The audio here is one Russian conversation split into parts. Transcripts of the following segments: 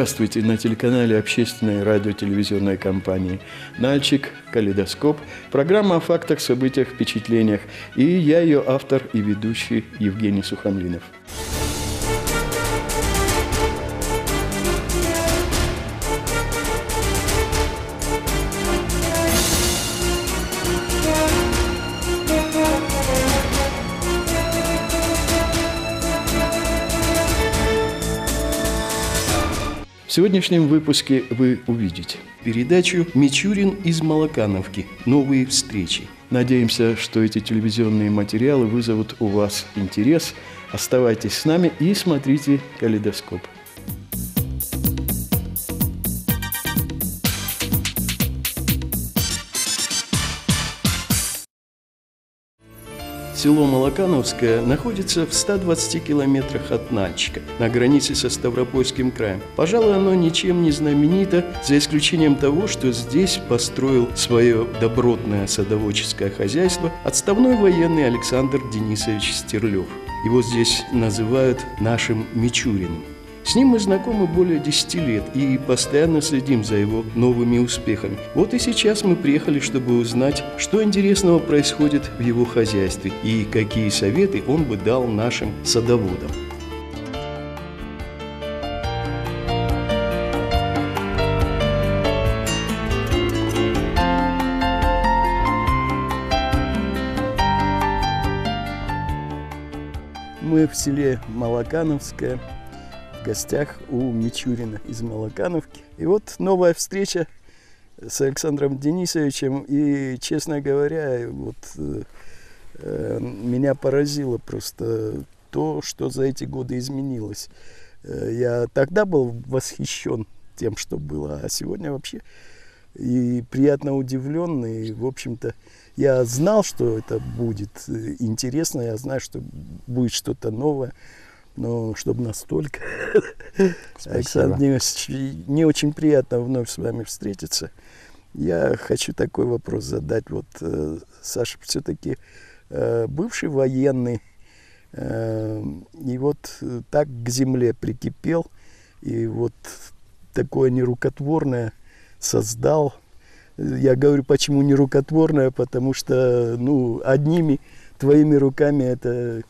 Здравствуйте на телеканале общественной радио-телевизионной компании «Нальчик», «Калейдоскоп», программа о фактах, событиях, впечатлениях. И я ее автор и ведущий Евгений Сухомлинов. В сегодняшнем выпуске вы увидите передачу «Мичурин из Малакановки. Новые встречи». Надеемся, что эти телевизионные материалы вызовут у вас интерес. Оставайтесь с нами и смотрите «Калейдоскоп». Село Молокановское находится в 120 километрах от Нальчика, на границе со Ставропольским краем. Пожалуй, оно ничем не знаменито, за исключением того, что здесь построил свое добротное садоводческое хозяйство отставной военный Александр Денисович Стерлев. Его здесь называют нашим Мичуриным. С ним мы знакомы более 10 лет и постоянно следим за его новыми успехами. Вот и сейчас мы приехали, чтобы узнать, что интересного происходит в его хозяйстве и какие советы он бы дал нашим садоводам. Мы в селе Малакановское, гостях у Мичурина из Малакановки. И вот новая встреча с Александром Денисовичем. И, честно говоря, вот э, меня поразило просто то, что за эти годы изменилось. Э, я тогда был восхищен тем, что было, а сегодня вообще и приятно удивлен. И, в общем-то, я знал, что это будет интересно, я знаю, что будет что-то новое. Но чтобы настолько, Александр Денисович, не очень приятно вновь с вами встретиться. Я хочу такой вопрос задать. Вот э, Саша все-таки э, бывший военный, э, и вот так к земле прикипел, и вот такое нерукотворное создал. Я говорю, почему нерукотворное, потому что, ну, одними твоими руками это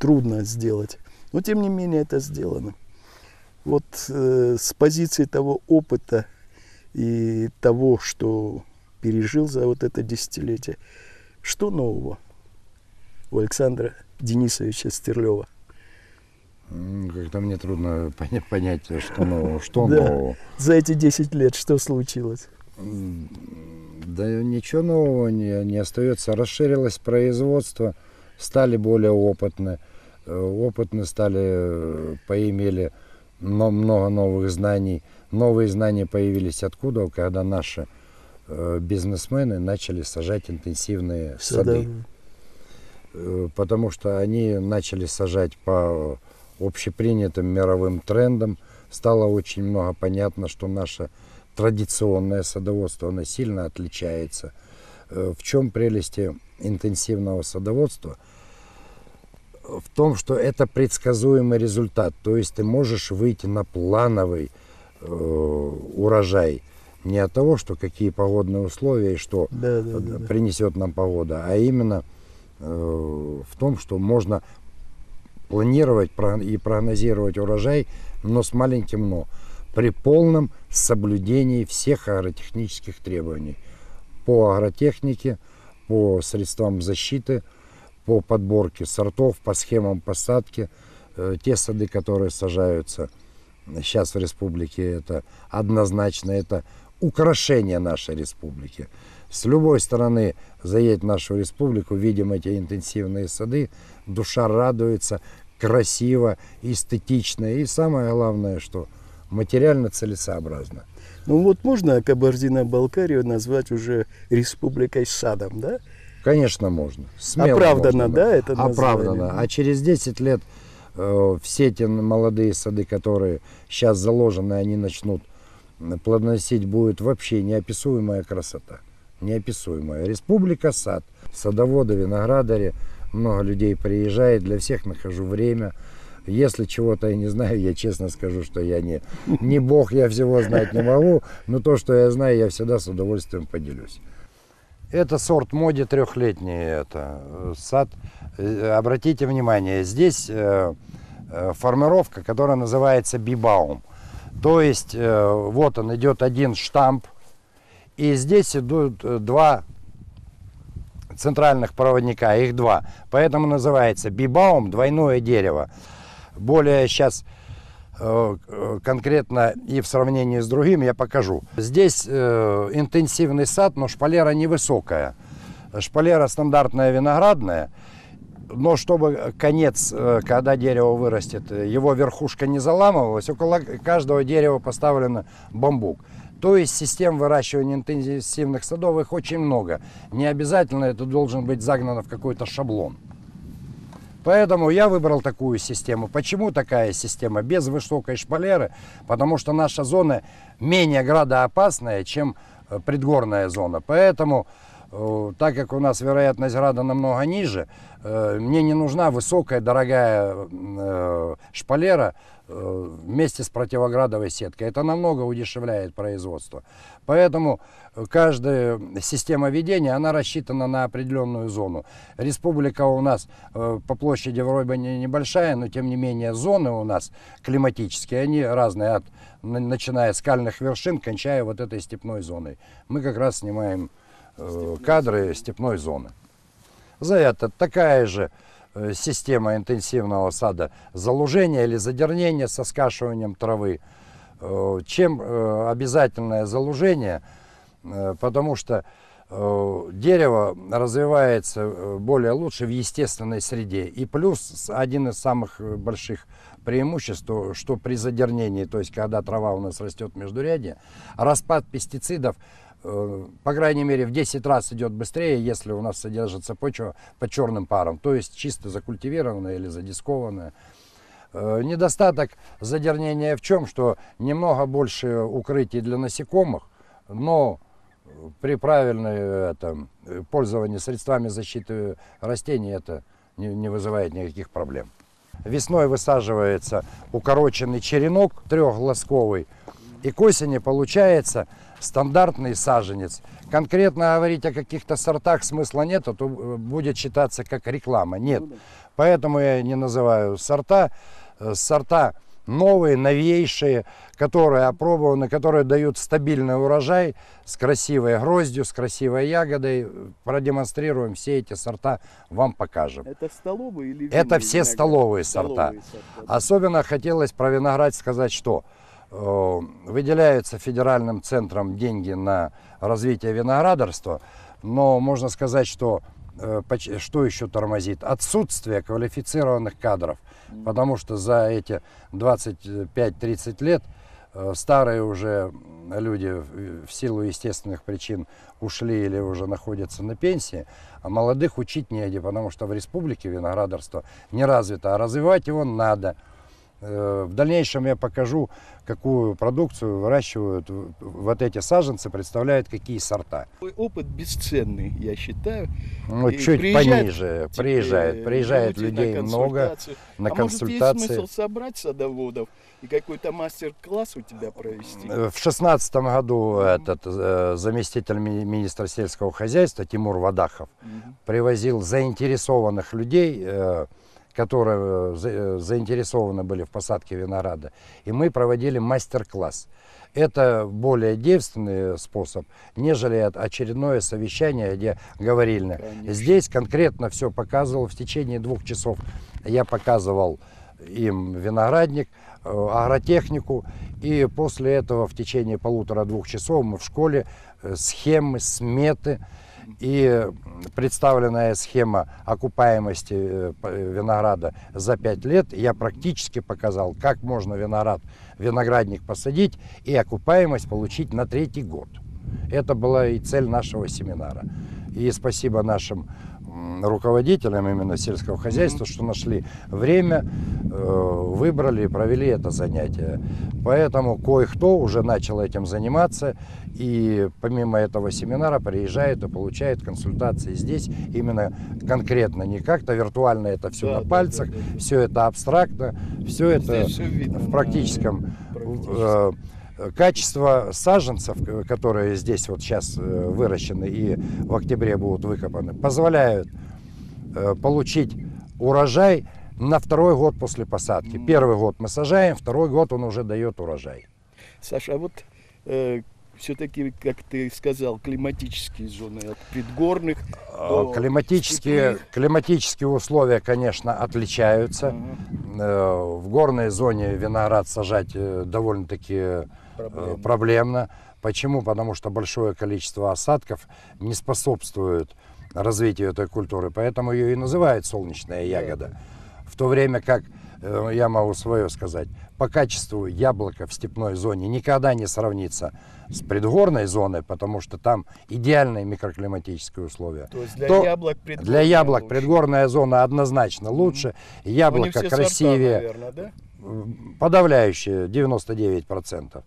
трудно сделать. Но тем не менее это сделано. Вот э, с позиции того опыта и того, что пережил за вот это десятилетие, что нового у Александра Денисовича Стерлева? Как-то мне трудно понять, что нового. Что да. нового? За эти 10 лет что случилось? Да ничего нового не, не остается. Расширилось производство, стали более опытны. Э, опытны стали, э, поимели много новых знаний. Новые знания появились откуда? Когда наши э, бизнесмены начали сажать интенсивные сады. Потому что они начали сажать по общепринятым мировым трендам. Стало очень много понятно, что наше традиционное садоводство оно сильно отличается. В чем прелести интенсивного садоводства – в том, что это предсказуемый результат. То есть ты можешь выйти на плановый э, урожай. Не от того, что какие погодные условия и что да, да, да, принесет нам погода, а именно э, в том, что можно планировать и прогнозировать урожай, но с маленьким но, при полном соблюдении всех агротехнических требований по агротехнике, по средствам защиты, по подборке сортов, по схемам посадки. Э, те сады, которые сажаются сейчас в республике, это однозначно это украшение нашей республики. С любой стороны заедет в нашу республику, видим эти интенсивные сады, душа радуется, красиво, эстетично и самое главное, что материально целесообразно. Ну вот можно Кабардино-Балкарию назвать уже республикой садом, да? Конечно, можно. Смело Оправдано, можно, да, это название? Оправдано. А через 10 лет э, все эти молодые сады, которые сейчас заложены, они начнут плодоносить, будет вообще неописуемая красота. Неописуемая. Республика сад. Садоводы, виноградари. Много людей приезжает. Для всех нахожу время. Если чего-то я не знаю, я честно скажу, что я не, не бог, я всего знать не могу, но то, что я знаю, я всегда с удовольствием поделюсь. Это сорт моди трехлетний, это э, сад. Э, Обратите внимание, здесь э, формировка, которая называется бибаум. То есть вот он идет один штамп, и здесь идут два центральных проводника, их два. Поэтому называется бибаум, двойное дерево. Более сейчас э, конкретно и в сравнении с другим я покажу. Здесь э, интенсивный сад, но шпалера невысокая. Шпалера стандартная виноградная, но чтобы конец, э, когда дерево вырастет, его верхушка не заламывалась, около каждого дерева поставлен бамбук. То есть систем выращивания интенсивных садов их очень много. Не обязательно это должен быть загнано в какой-то шаблон. Поэтому я выбрал такую систему. Почему такая система? Без высокой шпалеры. Потому что наша зона менее градоопасная, чем э, предгорная зона. Поэтому, э, так как у нас вероятность града намного ниже, э, мне не нужна высокая, дорогая шпалера вместе с противоградовой сеткой. Это намного удешевляет производство. Поэтому э, каждая система ведения, она рассчитана на определенную зону. Республика у нас э, по площади вроде небольшая, но тем не менее зоны у нас климатические, они разные, от, на- начиная с скальных вершин, кончая вот этой степной зоной. Мы как раз снимаем э, кадры степной зоны. За это такая же э, система интенсивного сада залужения или задернения со скашиванием травы. Э, Чем э, обязательное залужение? Э, Потому что дерево развивается более лучше в естественной среде. И плюс один из самых больших преимуществ, то, что при задернении, то есть когда трава у нас растет междурядье, распад пестицидов по крайней мере, в 10 раз идет быстрее, если у нас содержится почва под черным паром, то есть чисто закультивированная или задискованная. Э, Недостаток задернения в чем? Что немного больше укрытий для насекомых, но э, при правильной э, этом, э, пользовании средствами защиты растений это не, не вызывает никаких проблем. Весной высаживается укороченный черенок трехглазковый, и к осени получается стандартный саженец. Конкретно говорить о каких-то сортах смысла нет, а то э, будет считаться как реклама. Нет. Поэтому я не называю сорта. Э, Сорта новые, новейшие, которые опробованы, которые дают стабильный урожай с красивой гроздью, с красивой ягодой. Продемонстрируем все эти сорта, вам покажем. Это столовые или Это винные все виноград? столовые сорта. да. Особенно хотелось про виноград сказать, что выделяются федеральным центром деньги на развитие виноградарства, но можно сказать, что э, что еще тормозит? Отсутствие квалифицированных кадров, потому что за эти 25-30 лет э, старые уже люди в силу естественных причин ушли или уже находятся на пенсии, а молодых учить негде, потому что в республике виноградарство не развито, а развивать его надо. Э, В дальнейшем я покажу, какую продукцию выращивают вот эти саженцы, представляют какие сорта. Опыт бесценный, я считаю. Ну, И чуть приезжают пониже, тебе приезжает, приезжает люди на людей много на а может, есть консультации. смысл собрать садоводов и какой-то мастер-класс у тебя провести? Э, В шестнадцатом году этот э, заместитель ми- министра сельского хозяйства Тимур Вадахов Мгм. привозил заинтересованных людей, э, которые э, э, заинтересованы были в посадке винограда, и мы проводили мастер-класс. Это более девственный способ, нежели очередное совещание, где говорильно. Конечно. Здесь конкретно все показывал в течение двух часов. Я показывал им виноградник, э, агротехнику, и после этого в течение полутора-двух часов мы в школе схемы, сметы и представленная схема окупаемости э, э, винограда за 5 лет, я практически показал, как можно виноград, виноградник посадить и окупаемость получить на третий год. Это была и цель нашего семинара. И спасибо нашим руководителям именно сельского хозяйства, что нашли время, э, выбрали и провели это занятие. Поэтому кое-кто уже начал этим заниматься, и помимо этого семинара приезжает и получает консультации здесь именно конкретно, не как-то виртуально это все Да, на да, пальцах, да, да. все это абстрактно, все это Здесь всё видно в практическом практическом. э, качество саженцев, к- которые здесь вот сейчас э, выращены и в октябре будут выкопаны, позволяют э, получить урожай на второй год после посадки. Первый год мы сажаем, второй год он уже дает урожай. Саша, а вот все-таки, как ты сказал, климатические зоны от предгорных Э, до Климатические, степных. климатические условия, конечно, отличаются. Ага, Э, В горной зоне виноград сажать э, довольно-таки э, проблемно. проблемно. Почему? Потому что большое количество осадков не способствует развитию этой культуры, поэтому ее и называют солнечная ягода. В то время как, э, я могу свое сказать, по качеству яблоко в степной зоне никогда не сравнится с предгорной зоной, потому что там идеальные микроклиматические условия. То есть для То яблок Для предгорная яблок лучше. предгорная зона однозначно лучше, не яблоко все сорта, красивее, наверное, да? Подавляющее 99%.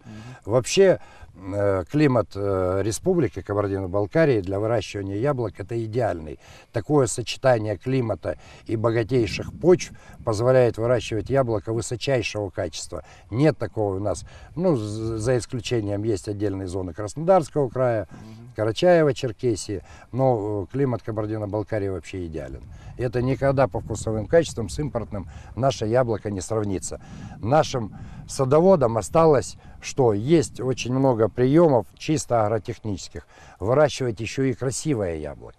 Вообще э, климат э, республики Кабардино-Балкарии для выращивания яблок это идеальный. Такое сочетание климата и богатейших почв позволяет выращивать яблоко высочайшего качества. Нет такого у нас, ну, за исключением есть отдельные зоны Краснодарского края, Карачаева-Черкесии, но э, климат Кабардино-Балкарии вообще идеален. Это никогда по вкусовым качествам с импортным наше яблоко не сравнится. Нашим садоводам осталось, что есть очень много приемов чисто агротехнических. Выращивать еще и красивое яблоко.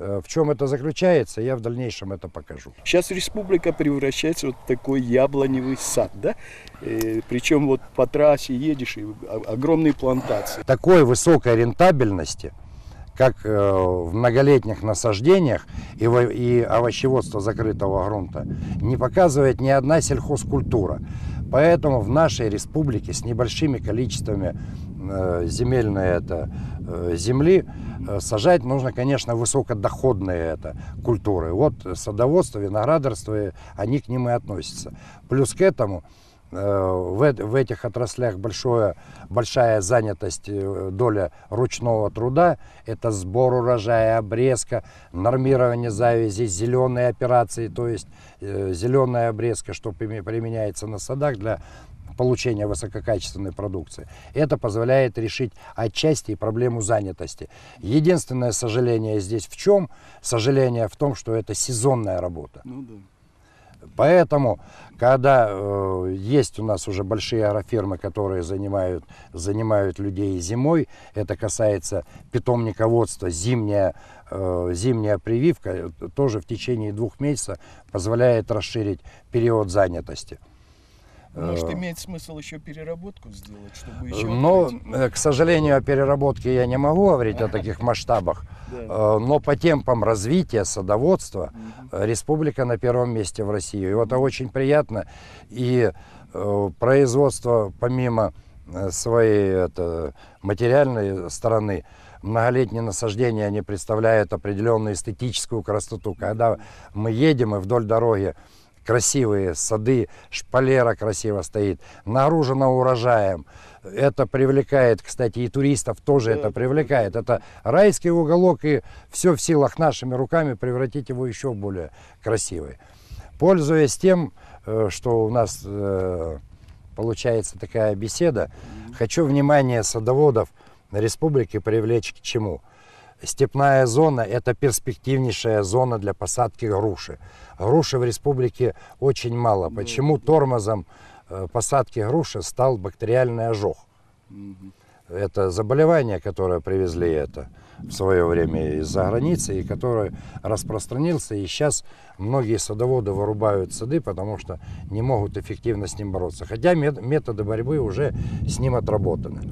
Э, В чем это заключается, я в дальнейшем это покажу. Сейчас республика превращается в такой яблоневый сад, да? Э, причем вот по трассе едешь, и о- огромные плантации. Такой высокой рентабельности, как э, в многолетних насаждениях и, во- и овощеводство закрытого грунта, не показывает ни одна сельхозкультура. Поэтому в нашей республике с небольшими количествами э, земельной это, э, земли сажать нужно, конечно, высокодоходные это культуры. Вот садоводство, виноградарство, они к ним и относятся. Плюс к этому в, эт- в этих отраслях большое, большая занятость, э, доля ручного труда. Это сбор урожая, обрезка, нормирование завязи, зеленые операции, то есть э, зеленая обрезка, что приме- применяется на садах для получения высококачественной продукции. Это позволяет решить отчасти и проблему занятости. Единственное сожаление здесь в чем? Сожаление в том, что это сезонная работа. Ну да. Поэтому, когда э, есть у нас уже большие агрофирмы, которые занимают, занимают людей зимой, это касается питомниководства, зимняя, э, зимняя прививка, э, тоже в течение двух месяцев позволяет расширить период занятости. Может, Э, имеет смысл еще переработку сделать, чтобы еще Но, открыть? э, к сожалению, о переработке я не могу говорить о таких масштабах. Э, Но по темпам развития садоводства э, республика на первом месте в России. И это очень приятно. И э, производство, помимо э, своей это, материальной стороны, многолетние насаждения, они представляют определенную эстетическую красоту. Когда мы едем и вдоль дороги красивые сады, шпалера красиво стоит, нагружена урожаем. Это привлекает, кстати, и туристов тоже Да, это привлекает. Это райский уголок, и все в силах нашими руками превратить его еще более красивый. Пользуясь тем, э, что у нас э, получается такая беседа, хочу внимание садоводов республики привлечь к чему? Степная зона – это перспективнейшая зона для посадки груши. Груши в республике очень мало. Да, Почему тормозом э, посадки груши стал бактериальный ожог? Это заболевание, которое привезли это в свое время из-за границы, и который распространился. И сейчас многие садоводы вырубают сады, потому что не могут эффективно с ним бороться. Хотя мет- методы борьбы уже с ним отработаны.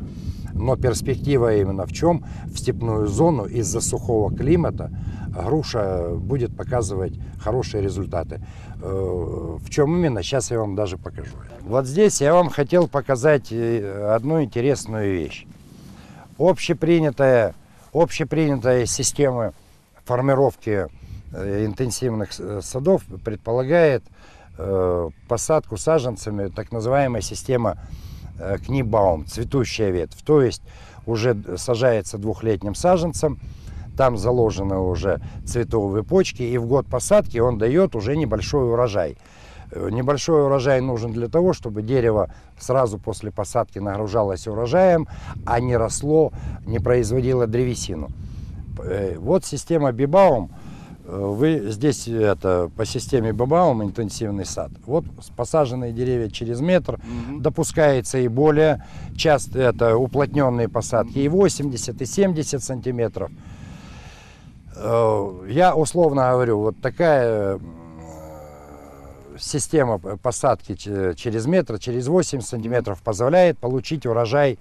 Но перспектива именно в чем? В степную зону из-за сухого климата груша будет показывать хорошие результаты. Э, В чем именно? Сейчас я вам даже покажу. Вот здесь я вам хотел показать э, одну интересную вещь. Общепринятая, общепринятая система формировки э, интенсивных с- садов предполагает э, посадку саженцами так называемая система э, Книбаум, цветущая ветвь. То есть уже сажается двухлетним саженцем, там заложены уже цветовые почки, и в год посадки он дает уже небольшой урожай. Э, Небольшой урожай нужен для того, чтобы дерево сразу после посадки нагружалось урожаем, а не росло, не производило древесину. Э, Вот система Бибаум. Э, Вы здесь это по системе Бибаум интенсивный сад. Вот посаженные деревья через метр. Допускается и более часто это уплотненные посадки и 80, и 70 сантиметров. Э, Я условно говорю, вот такая система посадки че- через метр, через 80 сантиметров позволяет получить урожай,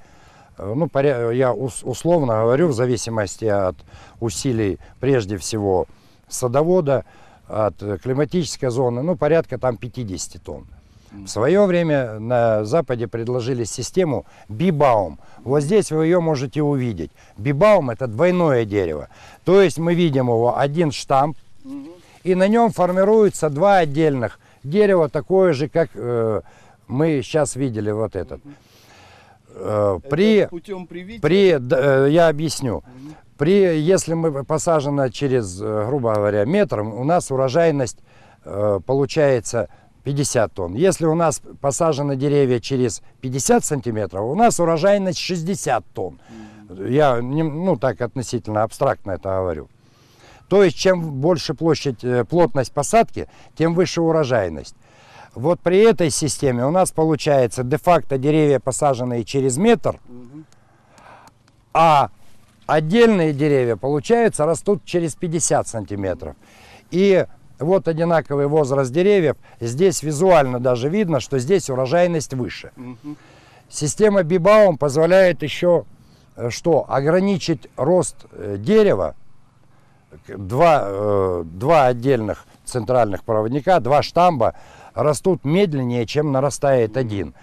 э, ну, поря- я ус- условно говорю, в зависимости от усилий, прежде всего, садовода, от э, климатической зоны, ну, порядка там 50 тонн. В свое время на Западе предложили систему бибаум. Вот здесь вы ее можете увидеть. Бибаум это двойное дерево. То есть мы видим его один штамп, и на нем формируются два отдельных дерева, такое же, как э, мы сейчас видели вот этот. Э, при путем привития. при, э, я объясню. При, если мы посажено через, э, грубо говоря, метр, у нас урожайность э, получается 50 тонн. Если у нас посажены деревья через 50 сантиметров, у нас урожайность 60 тонн. Я не- ну, так относительно абстрактно это говорю. То есть, чем больше площадь, э, плотность посадки, тем выше урожайность. Вот при этой системе у нас получается де-факто деревья, посаженные через метр, а отдельные деревья, получается, растут через 50 сантиметров. И вот одинаковый возраст деревьев, здесь визуально даже видно, что здесь урожайность выше. Система Бибаум позволяет еще э, что? Ограничить рост э, дерева, два, э, два отдельных центральных проводника, два штамба растут медленнее, чем нарастает один.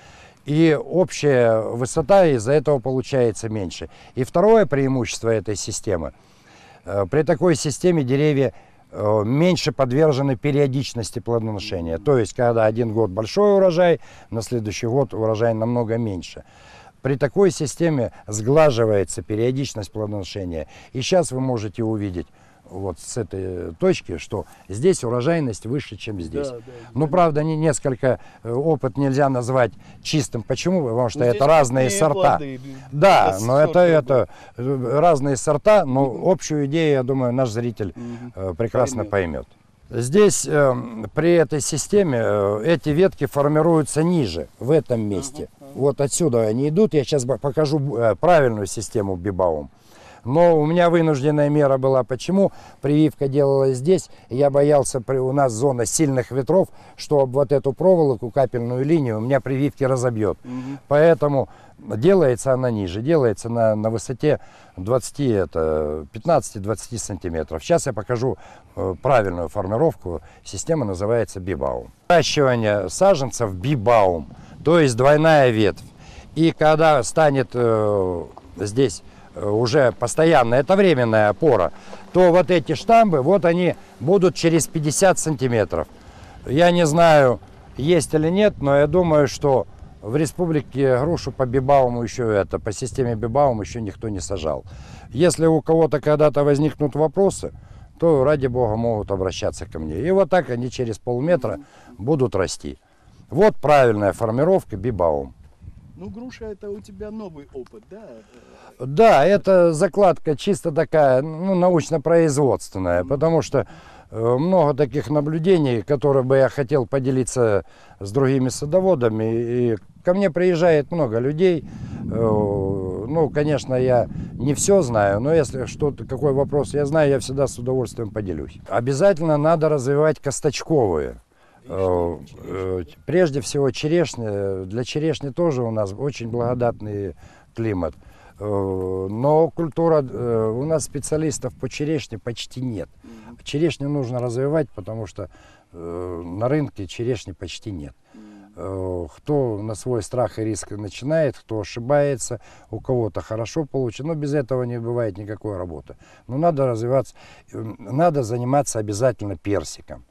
И общая высота из-за этого получается меньше. И второе преимущество этой системы. э, При такой системе деревья э, меньше подвержены периодичности плодоношения. То есть, когда один год большой урожай, на следующий год урожай намного меньше. При такой системе сглаживается периодичность плодоношения. И сейчас вы можете увидеть вот с этой точки, что здесь урожайность выше, чем здесь. Да, да. Ну, правда, не, несколько э, опыт нельзя назвать чистым. Почему? Потому что Ну, это разные сорта. плоды, Да, это но это, это разные сорта, но общую идею, я думаю, наш зритель э, прекрасно поймет. Здесь э, при этой системе э, эти ветки формируются ниже, в этом месте. Вот отсюда они идут. Я сейчас покажу э, правильную систему бибаум. Но у меня вынужденная мера была. Почему? Прививка делалась здесь. и Я боялся, при, у нас зона сильных ветров, что об вот эту проволоку, капельную линию, у меня прививки разобьет. Поэтому делается она ниже, делается на, на высоте 20, это 15-20 сантиметров. Сейчас я покажу э, правильную формировку. Система называется бибаум. Выращивание саженцев бибаум, то есть двойная ветвь. И когда станет э, здесь уже постоянно, это временная опора, то вот эти штамбы, вот они будут через 50 сантиметров. Я не знаю, есть или нет, но я думаю, что в республике грушу по Бибауму еще это, по системе Бибаум еще никто не сажал. Если у кого-то когда-то возникнут вопросы, то ради бога могут обращаться ко мне. И вот так они через полметра будут расти. Вот правильная формировка Бибаум. Ну, груша это у тебя новый опыт, да? Да, это закладка чисто такая, ну, научно-производственная, потому что э, много таких наблюдений, которые бы я хотел поделиться с другими садоводами. И ко мне приезжает много людей. Э, Ну, конечно, я не все знаю, но если что-то, какой вопрос я знаю, я всегда с удовольствием поделюсь. Обязательно надо развивать косточковые. Э, э, Прежде всего черешня. Для черешни тоже у нас очень благодатный климат. Э, Но культура, у нас специалистов по черешне почти нет. Черешню нужно развивать, потому что на рынке черешни почти нет. Кто на свой страх и риск начинает, кто ошибается, у кого-то хорошо получится. Но без этого не бывает никакой работы. Но надо развиваться, надо заниматься обязательно персиком.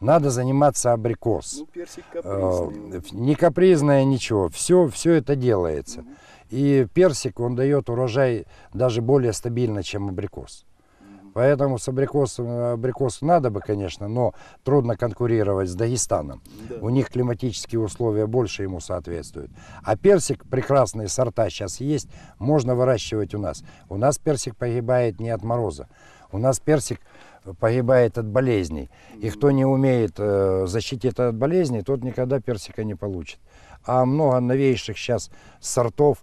Надо заниматься абрикос. Ну, персик Э, капризный. Не капризное ничего, все, все это делается. Мгм. И персик, он дает урожай даже более стабильно, чем абрикос. Мгм. Поэтому с абрикосом, абрикосу надо бы, конечно, но трудно конкурировать с Дагестаном. Да. У них климатические условия больше ему соответствуют. А персик, прекрасные сорта сейчас есть, можно выращивать у нас. У нас персик погибает не от мороза. У нас персик погибает от болезней. И кто не умеет э, защитить от болезней, тот никогда персика не получит. А много новейших сейчас сортов,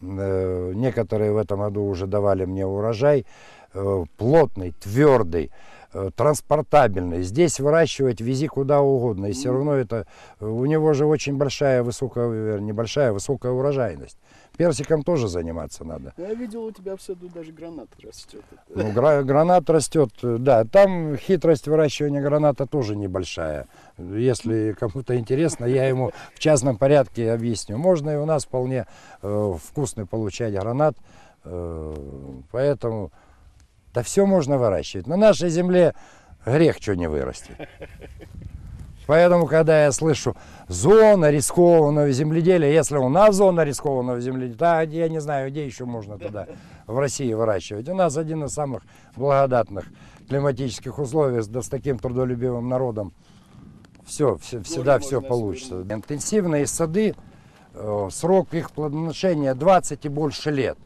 э, некоторые в этом году уже давали мне урожай, э, плотный, твердый, э, транспортабельный. Здесь выращивать вези куда угодно. И все равно это... У него же очень большая, высокая, небольшая, высокая урожайность. Персиком тоже заниматься надо. Ну, Я видел, у тебя в саду даже гранат растет. Ну, гра- гранат растет, э, да. Там хитрость выращивания граната тоже небольшая. Если кому-то интересно, я ему в частном порядке объясню. Можно и у нас вполне э, вкусный получать гранат. Э, поэтому, да все можно выращивать. На нашей земле грех что не вырастет. Поэтому, когда я слышу зона рискованного земледелия, если у нас зона рискованного земледелия, да, я не знаю, где еще можно тогда в России выращивать. У нас один из самых благодатных климатических условий, да с таким трудолюбивым народом. Все, всегда можно все получится. Интенсивные сады, э, срок их плодоношения 20 и больше лет.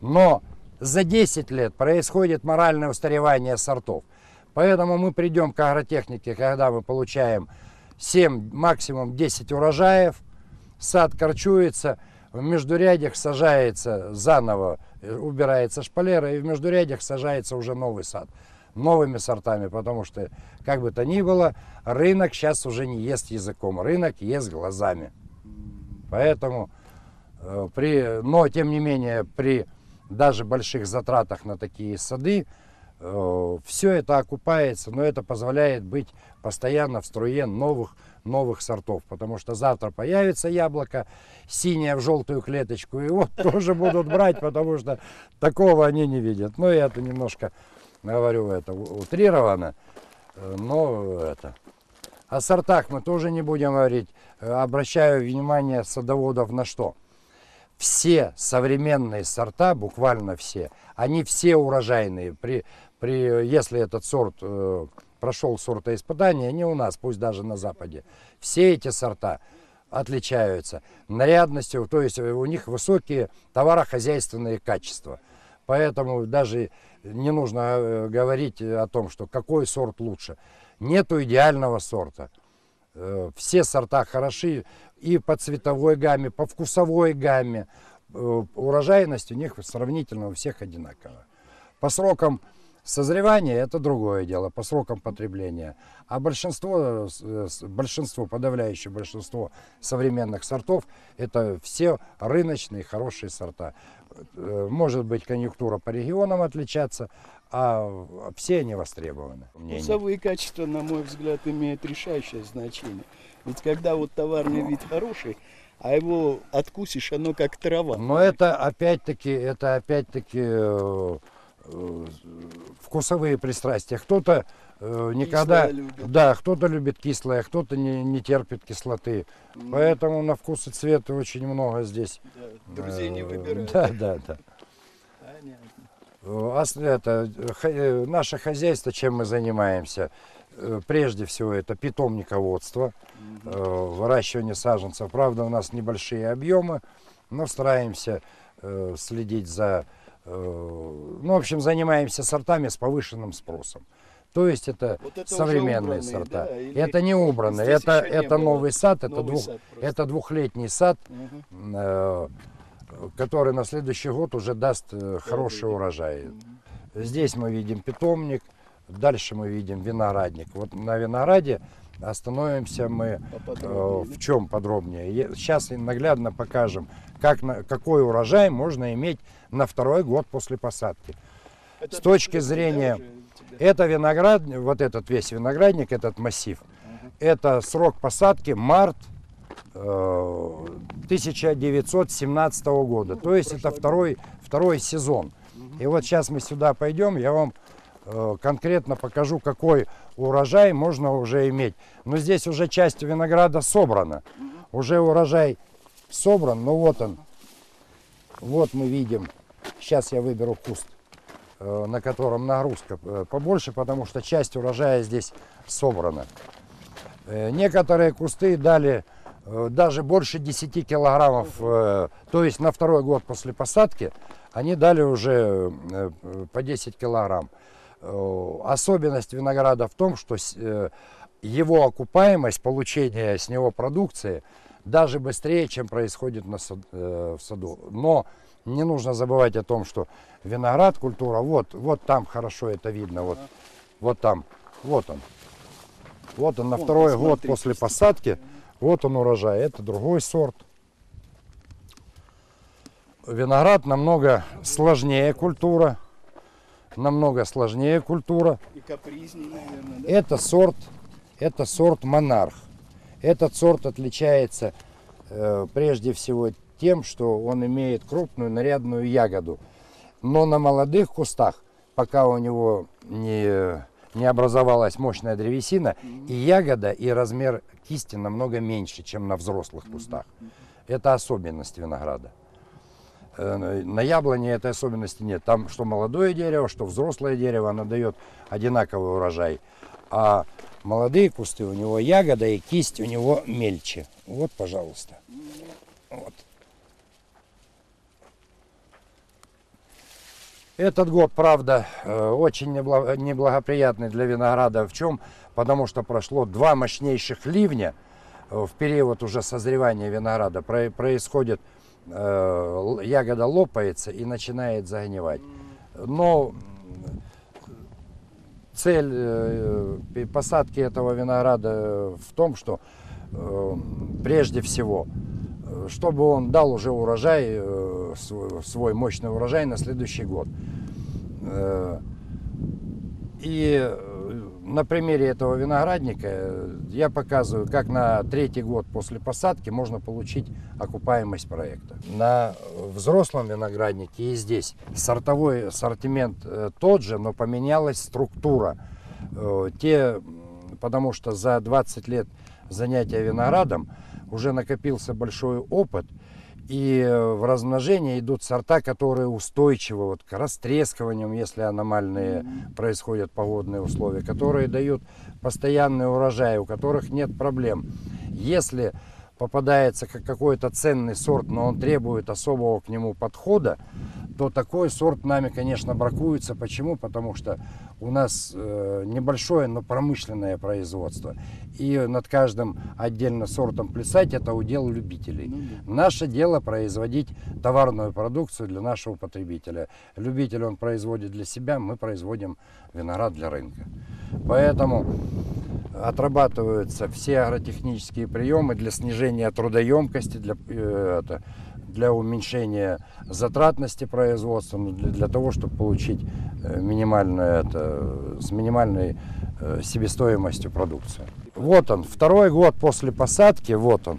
Но за 10 лет происходит моральное устаревание сортов. Поэтому мы придем к агротехнике, когда мы получаем 7, максимум 10 урожаев, сад корчуется, в междурядьях сажается заново, э, убирается шпалера, и в междурядьях сажается уже новый сад. Новыми сортами, потому что, как бы то ни было, рынок сейчас уже не ест языком, рынок ест глазами. Поэтому, э, при, но тем не менее, при даже больших затратах на такие сады, все это окупается, но это позволяет быть постоянно в струе новых, новых сортов. Потому что завтра появится яблоко синее в желтую клеточку, и вот тоже будут брать, потому что такого они не видят. Но я это немножко говорю это утрированно, э, но это. О сортах мы тоже не будем говорить. Э, Обращаю внимание садоводов на что? Все современные сорта, буквально все, они все урожайные. При, при, если этот сорт э, прошел сортоиспытание, не у нас, пусть даже на Западе, все эти сорта отличаются нарядностью, то есть у них высокие товарохозяйственные качества. Поэтому даже не нужно э, говорить о том, что какой сорт лучше. Нету идеального сорта. Э, Все сорта хороши и по цветовой гамме, по вкусовой гамме. Э, Урожайность у них сравнительно у всех одинаковая. По срокам созревания это другое дело, по срокам потребления. А большинство, большинство, подавляющее большинство современных сортов, это все рыночные хорошие сорта. Э, Может быть конъюнктура по регионам отличаться, а все они востребованы. Мнение. Вкусовые качества, на мой взгляд, имеют решающее значение. Ведь когда вот товарный вид хороший, а его откусишь, оно как трава. Но это опять-таки, это опять-таки э, вкусовые пристрастия. Кто-то э, никогда, любит. да, кто-то любит кислое, кто-то не, не терпит кислоты. М, Поэтому на вкус и цвет очень много здесь. да, Друзей не Э, выбирают. Да, да, да. Понятно. Э, Это, э, э, наше хозяйство, чем мы занимаемся? Э, Прежде всего, это питомниководство, Мгм. э, выращивание саженцев. Правда, у нас небольшие объемы, но стараемся э, следить за... э, Ну, в общем, занимаемся сортами с повышенным спросом. То есть это Вот это современные убранные, сорта. да, или это не убранные, здесь это, это новый сад, это, Новый двух, сад просто. это двухлетний сад, Мгм. э, который на следующий год уже даст э, хороший урожай. Здесь мы видим питомник, дальше мы видим виноградник. Вот на винограде остановимся мы э, в чем подробнее. Сейчас наглядно покажем, как на, какой урожай можно иметь на второй год после посадки. Это с точки зрения-? Это виноград, вот этот весь виноградник, этот массив, Мгм. это срок посадки март, э, 1917 года. То есть это второй, второй сезон. И вот сейчас мы сюда пойдем, я вам э, конкретно покажу, какой урожай можно уже иметь. Но здесь уже часть винограда собрана. Уже урожай собран, но вот он. Вот мы видим. Сейчас я выберу куст, э, на котором нагрузка э, побольше, потому что часть урожая здесь собрана. Э, Некоторые кусты дали э, даже больше 10 килограммов, э, то есть на второй год после посадки они дали уже э, э, по 10 килограмм. Э, Особенность винограда в том, что э, его окупаемость, получение с него продукции даже быстрее, чем происходит на сад- э, в саду. Но не нужно забывать о том, что виноград, культура, вот, вот там хорошо это видно, вот, вот там, вот он. Вот он на второй год посмотрите. после посадки, вот он урожай, это другой сорт. Виноград намного сложнее культура, намного сложнее культура. И капризнее, наверное, да? Это сорт, это сорт монарх. Этот сорт отличается э, прежде всего тем, что он имеет крупную нарядную ягоду. Но на молодых кустах, пока у него не, не образовалась мощная древесина, и ягода, и размер кисти намного меньше, чем на взрослых кустах. Это особенность винограда. Э, На яблоне этой особенности нет. Там что молодое дерево, что взрослое дерево, оно дает одинаковый урожай. А молодые кусты, у него ягода и кисть у него мельче. Вот, пожалуйста. Вот. Этот год, правда, э, очень небла- неблагоприятный для винограда. В чем? Потому что прошло два мощнейших ливня э, в период уже созревания винограда. Про- Происходит, э, ягода лопается и начинает загнивать. Но цель э, посадки этого винограда в том, что э, прежде всего, э, чтобы он дал уже урожай, э, свой, свой мощный урожай на следующий год. Э, И на примере этого виноградника э, я показываю, как на третий год после посадки можно получить окупаемость проекта. На взрослом винограднике и здесь сортовой ассортимент э, тот же, но поменялась структура. Э, Те, потому что за 20 лет занятия виноградом уже накопился большой опыт, и э, в размножении идут сорта, которые устойчивы вот, к растрескиваниям, если аномальные происходят погодные условия, которые дают постоянный урожай, у которых нет проблем. Если попадается как какой-то ценный сорт, но он требует особого к нему подхода, то такой сорт нами, конечно, бракуется. Почему? Потому что у нас э, небольшое, но промышленное производство. И над каждым отдельно сортом плясать это удел любителей. Наше дело производить товарную продукцию для нашего потребителя. Любитель он производит для себя, мы производим виноград для рынка. Поэтому отрабатываются все агротехнические приемы для снижения трудоемкости, для, э, это, для уменьшения затратности производства, ну, для, для того, чтобы получить э, минимальную, это, с минимальной э, себестоимостью продукцию. Вот он, второй год после посадки, вот он.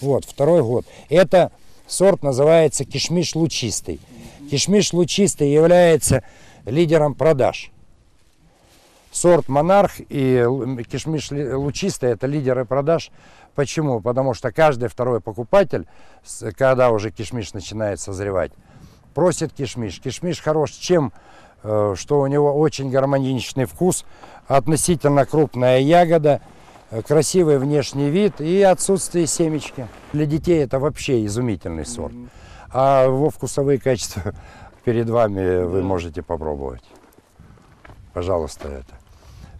Вот, второй год. Это сорт называется кишмиш лучистый. Кишмиш лучистый является лидером продаж. Сорт монарх и кишмиш лучистый это лидеры продаж. Почему? Потому что каждый второй покупатель, когда уже кишмиш начинает созревать, просит кишмиш. Кишмиш хорош чем? Э, Что у него очень гармоничный вкус, относительно крупная ягода, э, красивый внешний вид и отсутствие семечки. Для детей это вообще изумительный сорт. А его вкусовые качества перед вами вы можете попробовать. Пожалуйста, это.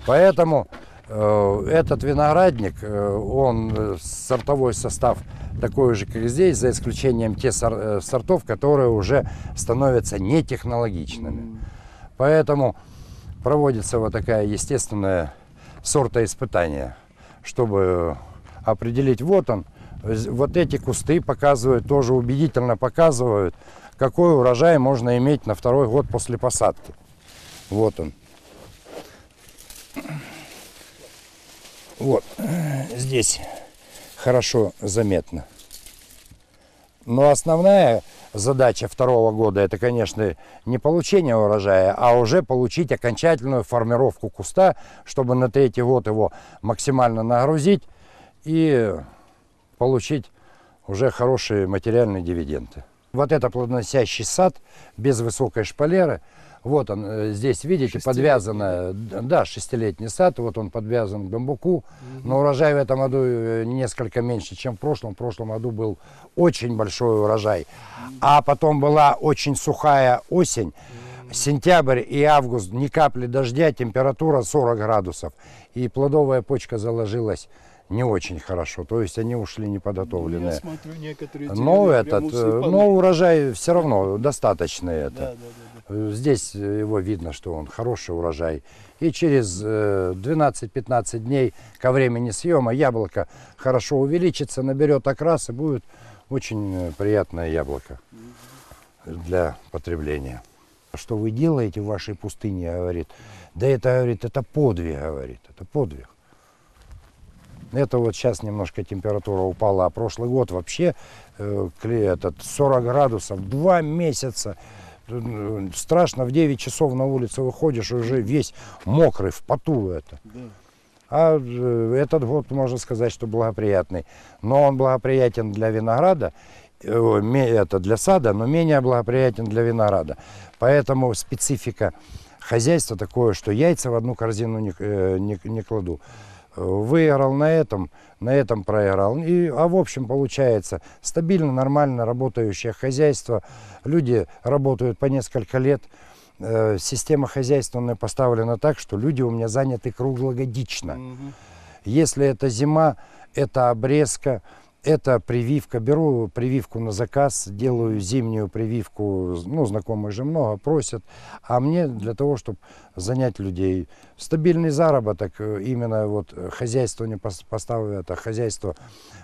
Поэтому этот виноградник, э, он э, сортовой состав такой же, как здесь, за исключением тех сор- э, сортов, которые уже становятся нетехнологичными. Поэтому проводится вот такая естественная сортоиспытание, чтобы определить, вот он, вот эти кусты показывают, тоже убедительно показывают, какой урожай можно иметь на второй год после посадки. Вот он. Вот здесь хорошо заметно. Но основная задача второго года это, конечно, не получение урожая, а уже получить окончательную формировку куста, чтобы на третий год его максимально нагрузить и получить уже хорошие материальные дивиденды. Вот это плодоносящий сад без высокой шпалеры. Вот он э, здесь, видите, подвязано, да, шестилетний сад, вот он подвязан к бамбуку. Но урожай в этом году э, несколько меньше, чем в прошлом. В прошлом году был очень большой урожай. А потом была очень сухая осень. Сентябрь и август, ни капли дождя, температура 40 градусов. И плодовая почка заложилась не очень хорошо. То есть они ушли Я неподготовленные. смотрю, некоторые Но этот, э, но урожай все равно достаточный это. Да, да, да. Э, Здесь э, его видно, что он хороший урожай. И через э, 12-15 дней ко времени съема яблоко хорошо увеличится, наберет окрас и будет очень э, приятное яблоко для потребления. Что вы делаете в вашей пустыне, говорит. Да это, говорит, это подвиг, говорит, это подвиг. Это вот сейчас немножко температура упала, а прошлый год вообще э, этот 40 градусов, два месяца. Э, Страшно, в 9 часов на улицу выходишь, уже весь мокрый, в поту это. Да. А э, этот год, можно сказать, что благоприятный. Но он благоприятен для винограда, э, это для сада, но менее благоприятен для винограда. Поэтому специфика хозяйства такое, что яйца в одну корзину не, не- не кладу. Выиграл на этом, на этом проиграл. И, а в общем получается стабильно, нормально работающее хозяйство. Люди работают по несколько лет. Э, Система хозяйственная поставлена так, что люди у меня заняты круглогодично. Мгм. Если это зима, это обрезка, это прививка. Беру прививку на заказ, делаю зимнюю прививку. Ну, знакомых же много, просят. А мне для того, чтобы занять людей. Стабильный заработок, э, именно вот э, хозяйство не пос- поставлено, это хозяйство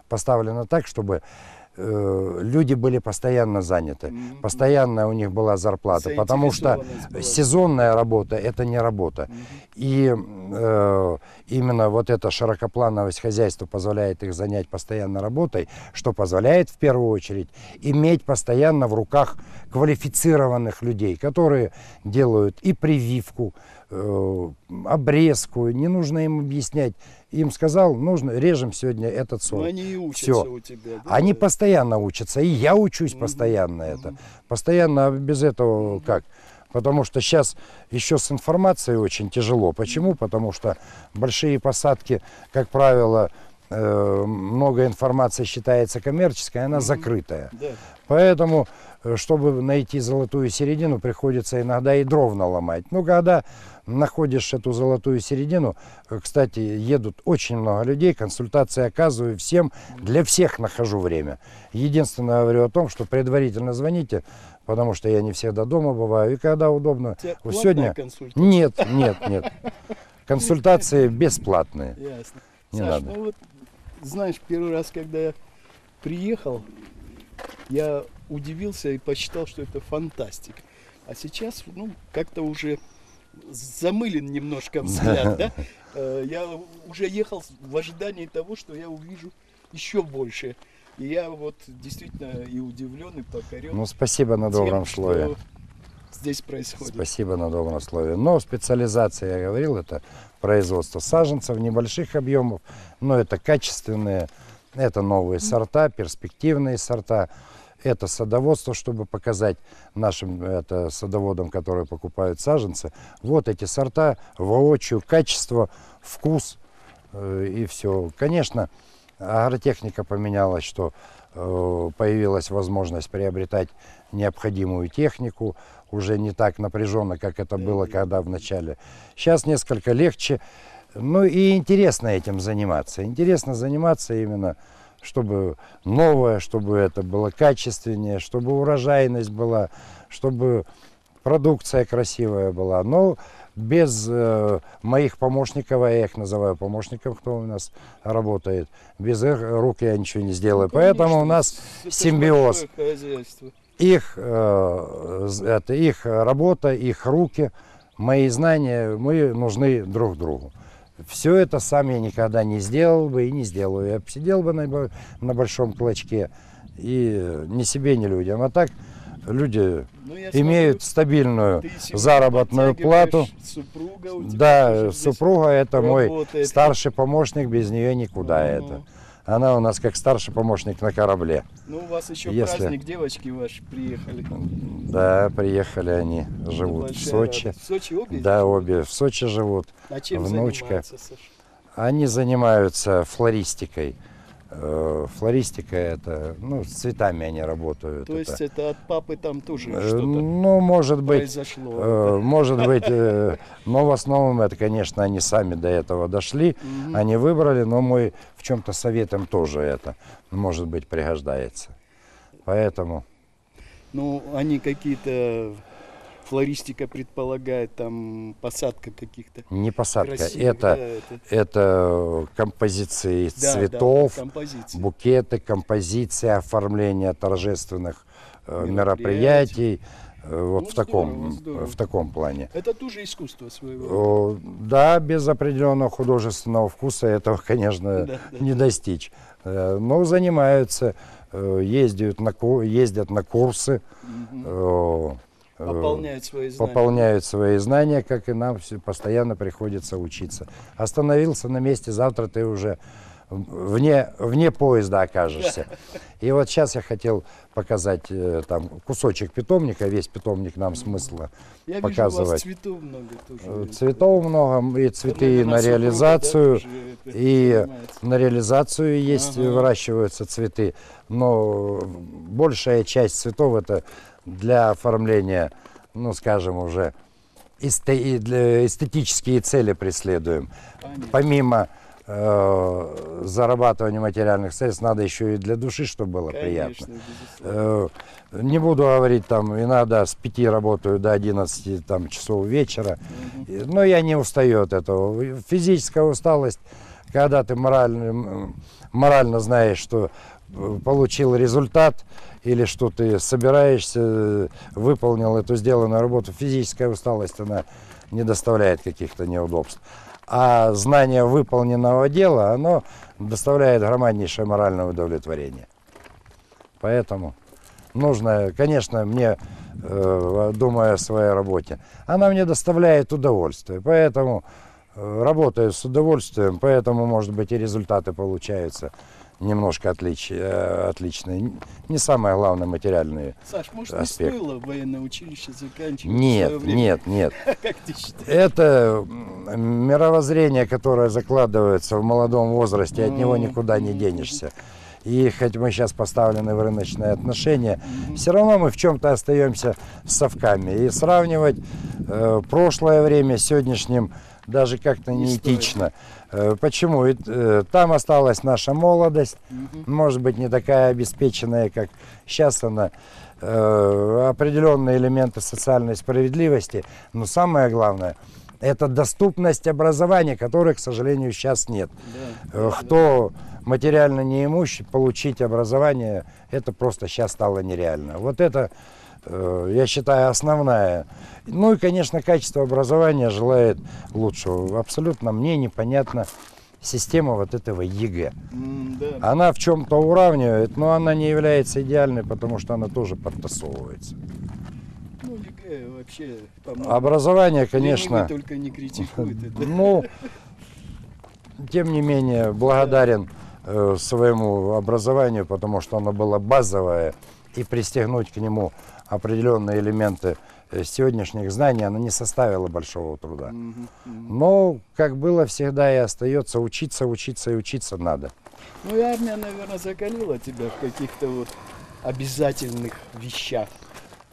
поставлено так, чтобы э, люди были постоянно заняты. Мгм. Постоянная у них была зарплата, потому что была. сезонная работа это не работа. Мгм. И э, именно вот эта широкоплановость хозяйства позволяет их занять постоянно работой, что позволяет в первую очередь иметь постоянно в руках квалифицированных людей, которые делают и прививку, э, обрезку. Не нужно им объяснять. Им сказал, нужно режем сегодня этот Ну, сорт. они и учатся Всё. у тебя. да? Они постоянно учатся, и я учусь постоянно это. Постоянно без этого как? Потому что сейчас еще с информацией очень тяжело. Почему? Потому что большие посадки, как правило, э, много информации считается коммерческой, она закрытая. Да. Поэтому, чтобы найти золотую середину, приходится иногда и дров наломать. Ну, когда находишь эту золотую середину, э, кстати, едут очень много людей, консультации оказываю всем, для всех нахожу время. Единственное, говорю о том, что предварительно звоните, потому что я не всегда дома бываю, и когда удобно. Платная сегодня-? Нет, нет, нет. Консультации бесплатные. Ясно. Не Саш, надо. ну вот, знаешь, первый раз, когда я приехал, я удивился и посчитал, что это фантастика. А сейчас, ну, как-то уже замылен немножко взгляд, да? Э, Я уже ехал в ожидании того, что я увижу еще больше. И я вот действительно и удивлен, и покорен Ну, спасибо на добром слове. здесь происходит. Спасибо на добром слове. Но специализация, я говорил, это производство саженцев небольших объемов, но это качественные, это новые сорта, перспективные сорта. Это садоводство, чтобы показать нашим это, садоводам, которые покупают саженцы, вот эти сорта, воочию, качество, вкус э, и все. Конечно, агротехника поменялась, что э, появилась возможность приобретать необходимую технику, уже не так напряженно, как это было когда в начале. Сейчас несколько легче. Ну и интересно этим заниматься. Интересно заниматься именно, чтобы новое, чтобы это было качественнее, чтобы урожайность была, чтобы продукция красивая была. Но без э, моих помощников, а я их называю помощником, кто у нас работает, без их рук я ничего не сделаю. Ну, Поэтому у конечно, нас симбиоз. их, э, это их работа, их руки, мои знания, мы нужны друг другу. Все это сам я никогда не сделал бы и не сделаю. Я сидел бы на, на большом клочке и ни себе, ни людям. А так люди Ну, имеют смотрю, стабильную заработную плату. Супруга у тебя Да, супруга это мой работает. старший помощник, без нее никуда Ну, это. Она у нас как старший помощник на корабле. Ну, у вас еще Если- праздник, девочки ваши приехали. Да, приехали они, Это живут в Сочи. радость. В Сочи обе? Да, обе в Сочи живут. А чем внучка. занимаются, Саша? Они занимаются флористикой. Э, Флористика это, ну, с цветами они работают. То Это, есть это от папы там тоже э, что-то ну, может быть, произошло. э, может быть, э, но в основном это, конечно, они сами до этого дошли, они выбрали, но мой в чем-то совет им тоже это, может быть, пригождается. Поэтому Ну, они какие-то... Флористика предполагает там посадка каких-то не посадка, красивых, это, да, это- это композиции да, да, цветов, композиции. букеты, композиции, оформление торжественных э, Мероприятий. мероприятий. э, Вот Ну, в, таком, здорово, здорово. в таком плане. Это тоже искусство своего. Да, без определенного художественного вкуса этого, конечно, Да, да. не достичь. Э, Но занимаются, ездят на, ездят на курсы, Мгм. Э, э, Пополняют свои знания. пополняют свои знания, как и нам все постоянно приходится учиться. Остановился на месте, завтра ты уже вне, вне поезда окажешься. И вот сейчас я хотел показать э, там кусочек питомника, весь питомник нам смысла Я вижу, у вас показывать. цветов много Э, тоже. Цветов много, и цветы Наверное, на реализацию, да, это и на реализацию есть, Ага. выращиваются цветы, но большая часть цветов это для оформления, ну скажем уже, эстетические цели преследуем. Понятно. Помимо э, зарабатывания материальных средств, надо еще и для души, чтобы было приятно. Конечно, безусловно. Э, Не буду говорить, там, иногда с 5 работаю до 11 там, часов вечера. И- но я не устаю от этого. Физическая усталость, когда ты морально, морально знаешь, что получил результат, или что ты собираешься, выполнил эту сделанную работу, физическая усталость, она не доставляет каких-то неудобств. А знание выполненного дела, оно доставляет громаднейшее моральное удовлетворение. Поэтому нужно, конечно, мне, э, думая о своей работе, она мне доставляет удовольствие. Поэтому э, работаю с удовольствием, поэтому, может быть, и результаты получаются немножко отлич, э, отличные. Не самое главное материальные. Саш, может, аспект. не стоило военное училище заканчивать? Нет, нет, нет. Как ты считаешь? Это мировоззрение, которое закладывается в молодом возрасте, от него никуда не денешься. И хоть мы сейчас поставлены в рыночные отношения, все равно мы в чем-то остаемся с совками. И сравнивать э, прошлое время с сегодняшним даже как-то Не неэтично. Э, почему? Ведь, э, там осталась наша молодость, может быть, не такая обеспеченная, как сейчас она, э, определенные элементы социальной справедливости, но самое главное, это доступность образования, которой, к сожалению, сейчас нет. Да, Э, да, Кто материально неимущий, получить образование, это просто сейчас стало нереально. Вот это, э, я считаю, основная. Ну и, конечно, качество образования желает лучшего. Абсолютно мне непонятна система вот этого ЕГЭ. Она в чем-то уравнивает, но она не является идеальной, потому что она тоже подтасовывается. Ну, ЕГЭ вообще, по-моему, Образование, конечно, только не критикует это. ну, тем не менее, благодарен э, своему образованию, потому что оно было базовое, и пристегнуть к нему определенные элементы э, сегодняшних знаний, оно не составило большого труда. Но, как было всегда и остается, учиться, учиться и учиться надо. Ну и армия, наверное, закалила тебя в каких-то вот обязательных вещах.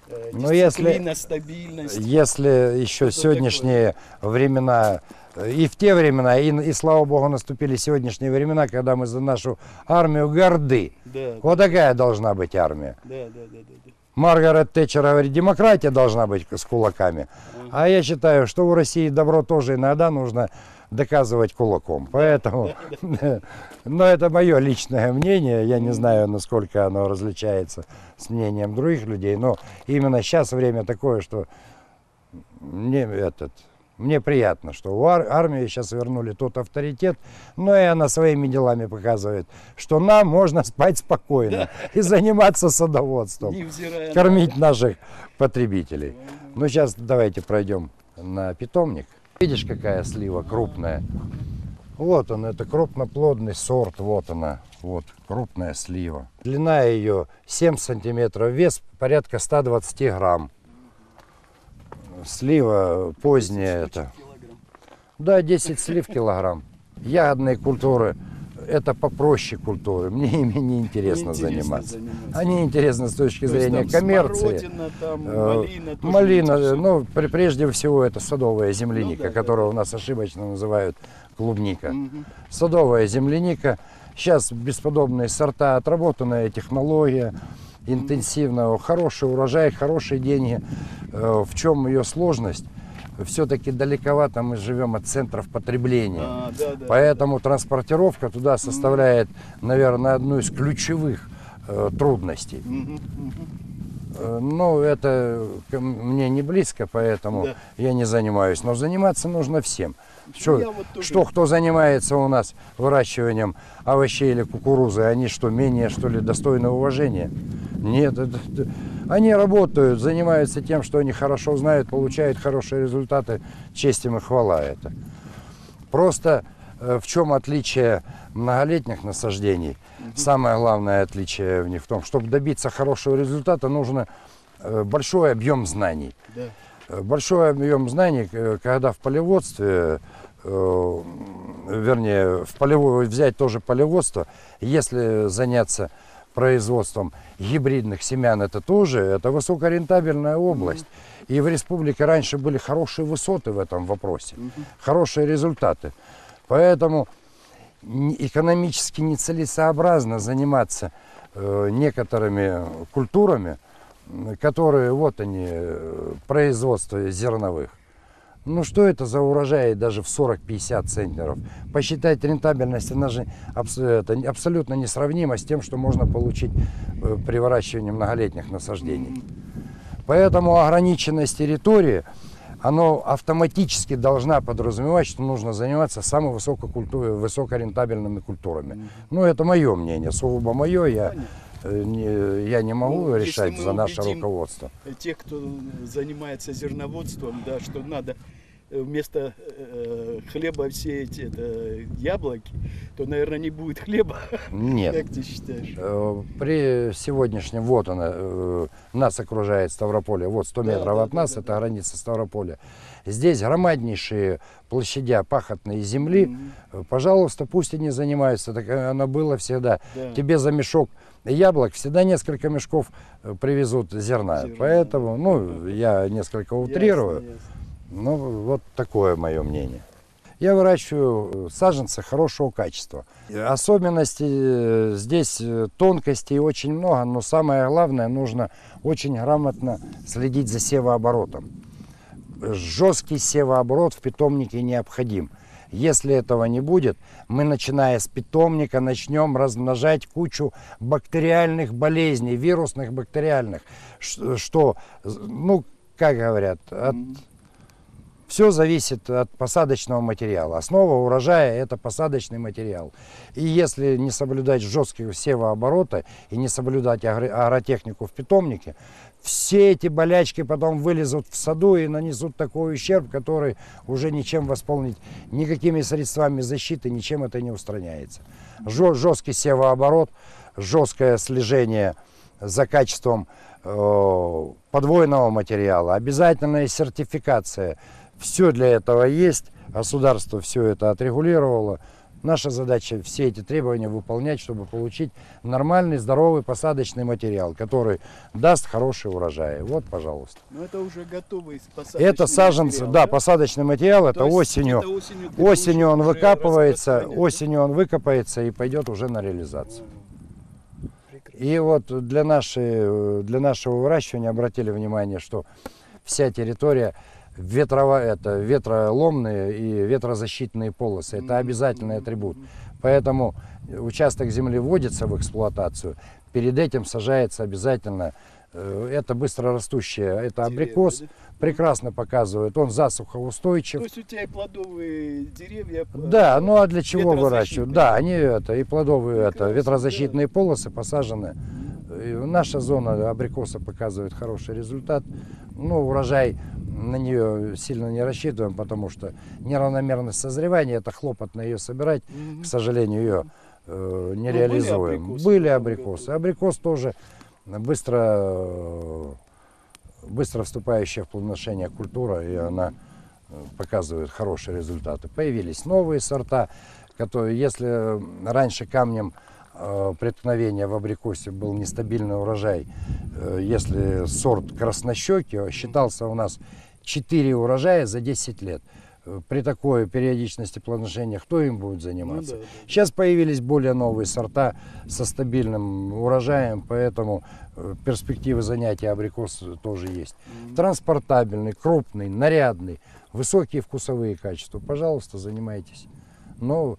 Э, Ну, если- стабильность. Если еще сегодняшние времена, э, и в те времена, и, и слава богу, наступили сегодняшние времена, когда мы за нашу армию горды. Да, Вот такая должна быть армия. да, да, да, да, да. Маргарет Тэтчер говорит, демократия должна быть с кулаками. А я считаю, что у России добро тоже иногда нужно доказывать кулаком. Поэтому, но это мое личное мнение. Я не знаю, насколько оно различается с мнением других людей. Но именно сейчас время такое, что не этот Мне приятно, что у ар- армии сейчас вернули тот авторитет, но и она своими делами показывает, что нам можно спать спокойно и заниматься садоводством, на- кормить наших потребителей. Ну, сейчас давайте пройдем на питомник. Видишь, какая слива крупная? Вот он, это крупноплодный сорт, вот она, вот, крупная слива. Длина ее 7 сантиметров, вес порядка 120 грамм. Слива поздняя это. Да, 10 слив килограмм. Ягодные культуры – это попроще культуры. Мне ими не интересно заниматься. заниматься. Они интересны с точки То есть зрения там коммерции. там, Э, малина, Малина, всё. ну, при- прежде всего, это садовая земляника, Ну да, да, которую у нас ошибочно называют клубника. Садовая земляника. Сейчас бесподобные сорта, отработанная технология, интенсивно, хороший урожай, хорошие деньги. Э, В чем ее сложность? Все-таки далековато мы живем от центров потребления. А, да, да. Поэтому транспортировка туда составляет, наверное, одну из ключевых э, трудностей. Э, Ну, это мне не близко, поэтому Да. я не занимаюсь. Но заниматься нужно всем. Что, вот тоже- что кто занимается у нас выращиванием овощей или кукурузы, они что, менее, что ли, достойны уважения? Нет, это- это- они работают, занимаются тем, что они хорошо знают, получают хорошие результаты, честь им и хвала это. Просто э, в чем отличие многолетних насаждений? Самое главное отличие в них в том, чтобы добиться хорошего результата, нужно э, большой объем знаний. Э, Большой объем знаний, когда в полеводстве, э, вернее, в полевое, взять тоже полеводство, если заняться производством гибридных семян, это тоже, это высокорентабельная область. И в республике раньше были хорошие высоты в этом вопросе, хорошие результаты. Поэтому экономически нецелесообразно заниматься э, некоторыми культурами, которые, вот они, э, производство зерновых. Ну что это за урожаи даже в 40-50 центнеров? Посчитать рентабельность, она же это абсолютно несравнима с тем, что можно получить э, при выращивании многолетних насаждений. Поэтому ограниченность территории, оно автоматически должна подразумевать, что нужно заниматься самыми высококульту- высокорентабельными культурами. Ну, это мое мнение, сугубо мое, я, э, не, я не могу Ну, решать за наше руководство. Те, кто занимается зерноводством, да, что надо вместо э, хлеба все эти это, яблоки, то, наверное, не будет хлеба. Нет. Как ты считаешь? Э, При сегодняшнем, вот она, э, нас окружает Ставрополье, вот 100 Да, метров да, от да, нас, да, это да. граница Ставрополя. Здесь громаднейшие площадя пахотной земли. Э, Пожалуйста, пусть они занимаются, так оно было всегда. Да. Тебе за мешок яблок всегда несколько мешков э, привезут зерна. Зерна. Поэтому, ну, я несколько утрирую. Ясно, ясно. Ну, вот такое мое мнение. Я выращиваю э, саженцы хорошего качества. И Особенностей э, здесь, э, тонкостей очень много, но самое главное, нужно очень грамотно следить за севооборотом. Жесткий севооборот в питомнике необходим. Если этого не будет, мы, начиная с питомника, начнем размножать кучу бактериальных болезней, вирусных бактериальных, что, ну, как говорят, от все зависит от посадочного материала. Основа урожая – это посадочный материал. И если не соблюдать жесткие севооборота и не соблюдать агро- агротехнику в питомнике, все эти болячки потом вылезут в саду и нанесут такой ущерб, который уже ничем восполнить, никакими средствами защиты, ничем это не устраняется. Жесткий севооборот, жесткое слежение за качеством э, подвойного материала, обязательная сертификация. Все для этого есть, государство все это отрегулировало. Наша задача все эти требования выполнять, чтобы получить нормальный, здоровый посадочный материал, который даст хороший урожай. Вот, пожалуйста. Но это уже готовый посадочный Это саженцы, материал, да, посадочный материал, это То осенью. где-то осенью Осенью он выкапывается, да? осенью он выкопается и пойдет уже на реализацию. Прекрасно. И вот для, нашей, для нашего выращивания обратили внимание, что вся территория ветрово, это ветроломные и ветрозащитные полосы. Это обязательный атрибут. Поэтому участок земли вводится в эксплуатацию. Перед этим сажается обязательно Э, Это быстрорастущее, это Деревья, абрикос, да? прекрасно показывает. Он То засухоустойчив. есть у тебя и плодовые деревья. э, Да, ну а для чего выращивают? Да, они это, и плодовые это, ветрозащитные полосы посажены. Наша зона абрикоса показывает хороший результат. Ну, урожай на нее сильно не рассчитываем, потому что неравномерность созревания, это хлопотно ее собирать. Мгм. К сожалению, ее э, не Ну, были реализуем. абрикосы Были в этом абрикосы. Абрикос тоже быстро, э, быстро вступающая в плодоношение культура, и она э, показывает хорошие результаты. Появились новые сорта, которые, если раньше камнем преткновения в абрикосе был нестабильный урожай, э, если сорт краснощекий считался у нас 4 урожая за 10 лет. Э, При такой периодичности плодоношения кто им будет Ну заниматься? да, да. Сейчас появились более новые сорта со стабильным урожаем, поэтому э, перспективы занятия абрикос тоже есть. Транспортабельный, крупный, нарядный, высокие вкусовые качества. Пожалуйста, занимайтесь. Но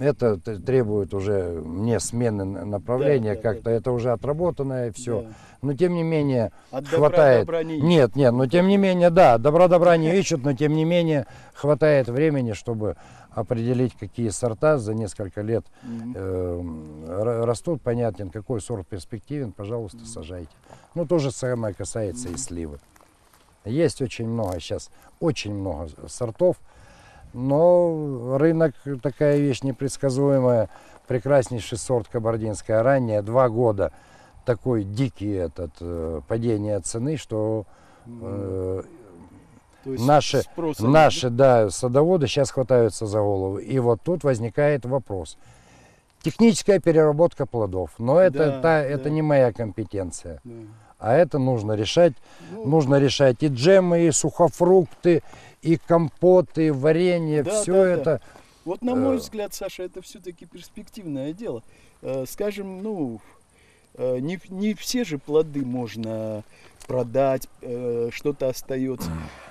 это требует уже не смены направления, да, как-то это уже отработанное все. Да. Но тем не менее От хватает. добра не. Нет, нет, но тем не менее, да, добра добра не ищут, но тем не менее хватает времени, чтобы определить, какие сорта за несколько лет Мгм. э, р- растут, понятен, какой сорт перспективен, пожалуйста, сажайте. Ну, то же самое касается и сливы. Есть очень много сейчас, очень много сортов, но рынок такая вещь непредсказуемая. Прекраснейший сорт кабардинская ранняя, два года такой дикий этот э, падение цены, что э, наши- Наши, да, садоводы сейчас хватаются за голову. И вот тут возникает вопрос. Техническая переработка плодов. Но это, Да, та- да. это не моя компетенция. да? А это нужно решать. Ну, Нужно решать и джемы, и сухофрукты, и компоты, и варенье. Да, все да, да. это. Вот на мой Э. взгляд, Саша, это все-таки перспективное дело. Э, Скажем, ну, э, не, не все же плоды можно продать, что-то остается.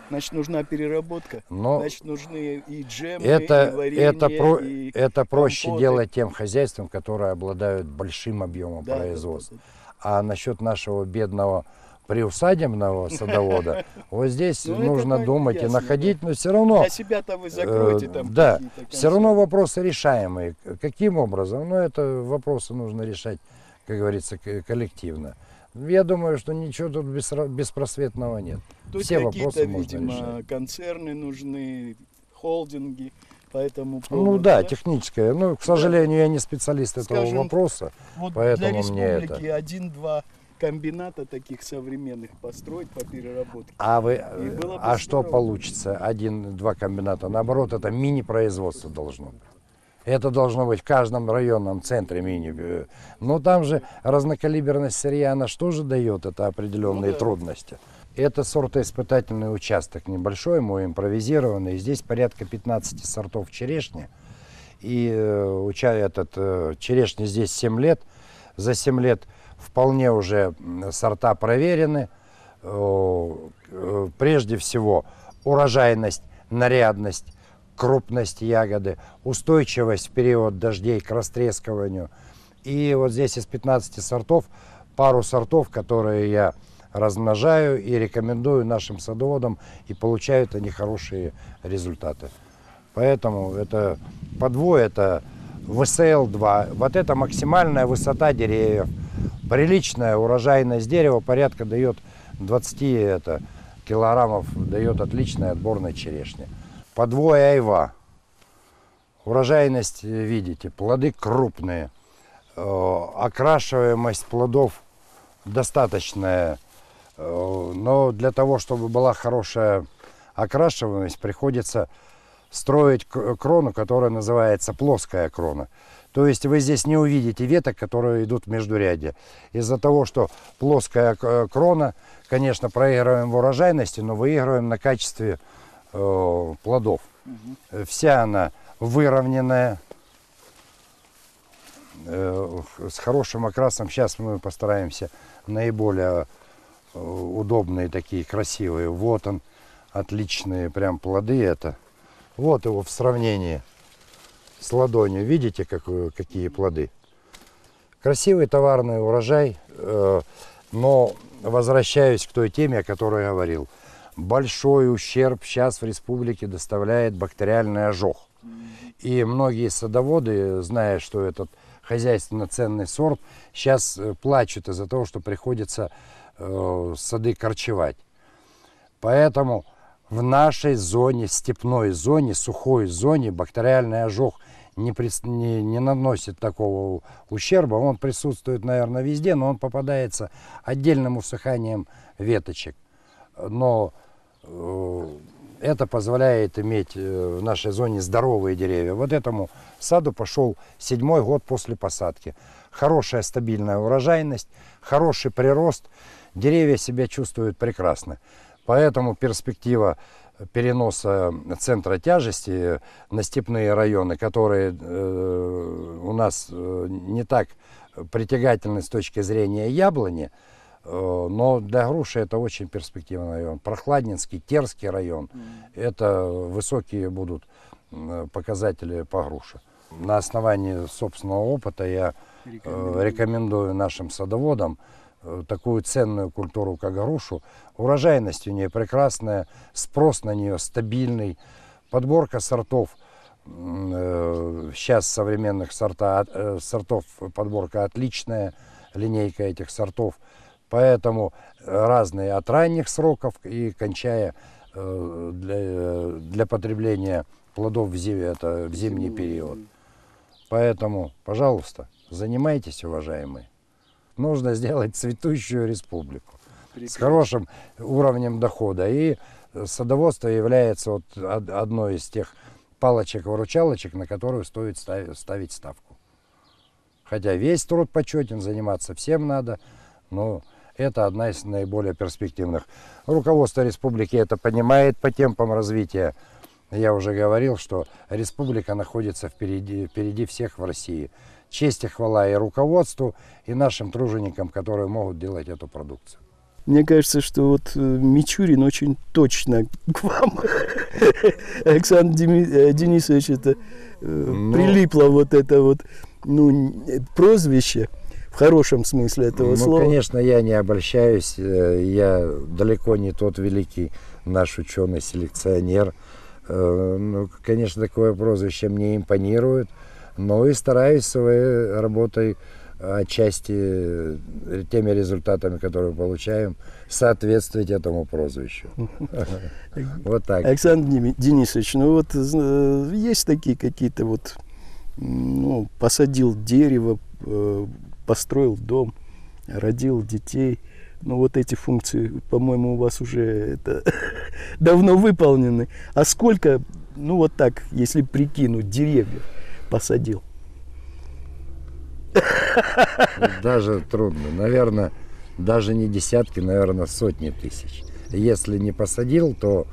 Значит, нужна переработка. Но Значит, нужны и джемы, и это, варенье, это, про- и... это проще компоты. делать тем хозяйствам, которые обладают большим объемом Да, да, да, производства. да. А насчет нашего бедного приусадебного садовода, вот здесь Ну, нужно думать и находить, но все равно, Для себя-то вы закроете э, там да, все равно вопросы решаемые. Каким образом? Ну, это вопросы нужно решать, как говорится, коллективно. Я думаю, что ничего тут беспросветного нет. Тут все вопросы можно видимо, решать. концерны нужны, холдинги, поэтому Ну да, техническое. Ну, к сожалению, я не специалист этого Скажем, вопроса. Вот поэтому для мне республики один-два комбината таких современных построить по переработке. А вы, бы а что здорово. получится? Один-два комбината. Наоборот, это мини-производство должно быть. Это должно быть в каждом районном центре мини. э, Но там же разнокалиберность сырья, она что же дает? Это определенные Ну да. трудности. Это сортоиспытательный участок небольшой, мой импровизированный. Здесь порядка 15 сортов черешни. И э, уча- этот, э, черешни здесь 7 лет. За 7 лет вполне уже сорта проверены. Э, Прежде всего урожайность, нарядность, крупность ягоды, устойчивость в период дождей к растрескиванию. И вот здесь из 15 сортов пару сортов, которые я размножаю и рекомендую нашим садоводам, и получают они хорошие результаты. Поэтому это подвой, это ВСЛ-2. Вот это максимальная высота деревьев. Приличная урожайность дерева порядка дает 20 это, килограммов, дает отличной отборной черешни. Подвой айва. Урожайность, э, видите, плоды крупные. Э, Окрашиваемость плодов достаточная. Э, Но для того, чтобы была хорошая окрашиваемость, приходится строить крону, которая называется плоская крона. То есть вы здесь не увидите веток, которые идут в междурядье. Из-за того, что плоская к- крона, конечно, проигрываем в урожайности, но выигрываем на качестве э, плодов. Э, Вся она выровненная, э, с хорошим окрасом. Сейчас мы постараемся наиболее э, удобные такие красивые. Вот он, отличные прям плоды это. Вот его в сравнении с ладонью. Видите, какую, какие плоды? Красивый товарный урожай. Э, Но возвращаюсь к той теме, о которой я говорил. Большой ущерб сейчас в республике доставляет бактериальный ожог. И многие садоводы, зная, что этот хозяйственно ценный сорт, сейчас э, плачут из-за того, что приходится э, сады корчевать. Поэтому в нашей зоне, степной зоне, сухой зоне бактериальный ожог не, не, не наносит такого ущерба. Он присутствует, наверное, везде, но он попадается отдельным усыханием веточек. Но э, это позволяет иметь э, в нашей зоне здоровые деревья. Вот этому саду пошел седьмой год после посадки. Хорошая стабильная урожайность, хороший прирост. Деревья себя чувствуют прекрасно. Поэтому перспектива переноса центра тяжести на степные районы, которые э, у нас э, не так притягательны с точки зрения яблони, э, но для груши это очень перспективный район. Прохладнинский, Терский район, mm. это высокие будут показатели по груше. На основании собственного опыта я рекомендую, рекомендую нашим садоводам Э, такую ценную культуру, как грушу. Урожайность у нее прекрасная, спрос на нее стабильный, подборка сортов, сейчас э, современных сорта, э, сортов подборка отличная, линейка этих сортов. Поэтому разные от ранних сроков и кончая для, для потребления плодов в, зим, это, в зимний период. Поэтому, пожалуйста, занимайтесь, уважаемые нужно сделать цветущую республику с хорошим уровнем дохода. И садоводство является вот одной из тех палочек-выручалочек, на которую стоит ставить ставку. Хотя весь труд почетен, заниматься всем надо, но это одна из наиболее перспективных. Руководство республики это понимает по темпам развития. Я уже говорил, что республика находится впереди, впереди всех в России. Честь и хвала и руководству, и нашим труженикам, которые могут делать эту продукцию. Мне кажется, что вот э, Мичурин очень точно к вам, Александр э, Денисович, это э. Ну. прилипло вот это вот ну, прозвище в хорошем смысле этого ну, слова. Ну, конечно, я не обольщаюсь, я далеко не тот великий наш ученый-селекционер. Ну, конечно, такое прозвище мне импонирует но и стараюсь своей работой отчасти э, теми результатами, которые получаем, соответствовать этому прозвищу. Вот так. Александр Денисович, ну вот э, есть такие какие-то вот, ну, посадил дерево, э, построил дом, родил детей. Ну вот эти функции, по-моему, у вас уже это давно выполнены. А сколько, ну вот так, если прикинуть, деревьев посадил? Даже трудно. Наверное, даже не десятки, наверное, сотни тысяч. Если не посадил, то,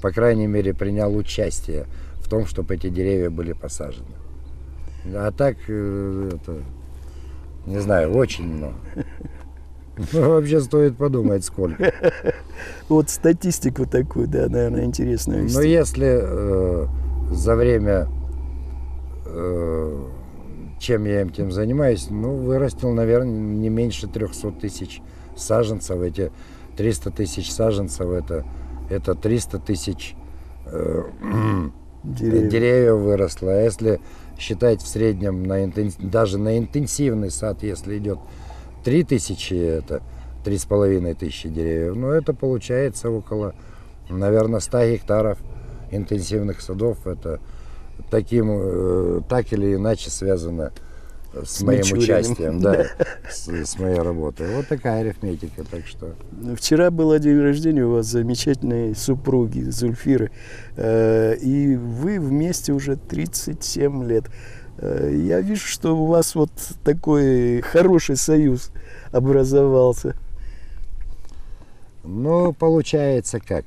по крайней мере, принял участие в том, чтобы эти деревья были посажены. А так, э, это, не знаю, очень много. Ну, вообще стоит подумать, сколько. Вот статистику такую, да, наверное, интересную. Но если э, за время чем я этим занимаюсь, ну, вырастил, наверное, не меньше 300 тысяч саженцев. Эти 300 тысяч саженцев, это, это 300 тысяч э, деревьев. деревьев выросло. А если считать в среднем, на интенс... даже на интенсивный сад, если идет 3 тысячи, это 3,5 тысячи деревьев, ну, это получается около, наверное, 100 гектаров интенсивных садов. Это таким, э, так или иначе связано с, с моим Мичуриным. участием, да, с, с моей работой. Вот такая арифметика, так что. Вчера был день рождения у вас замечательной супруги Зульфиры, э, и вы вместе уже 37 лет. Э, я вижу, что у вас вот такой хороший союз образовался. Ну, получается как?